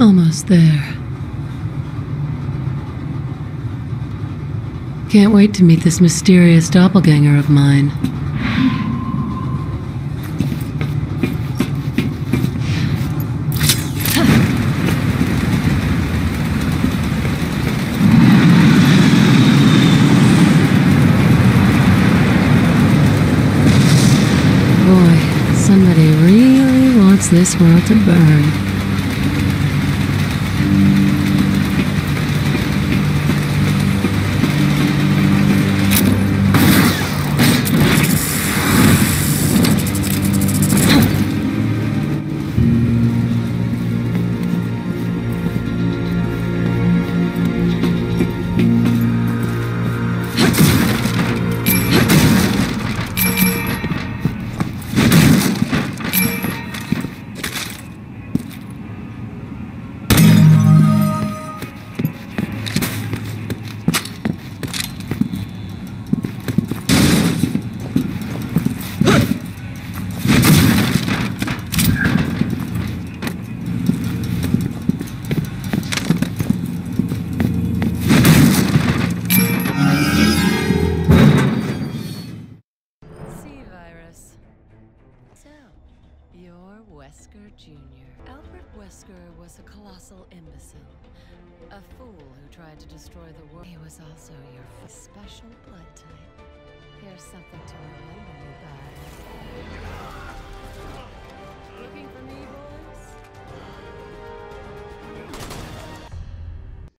Almost there. Can't wait to meet this mysterious doppelganger of mine. Boy, somebody really wants this world to burn. Wesker Jr. Albert Wesker was a colossal imbecile. A fool who tried to destroy the world. He was also your special blood type. Here's something to remember you by.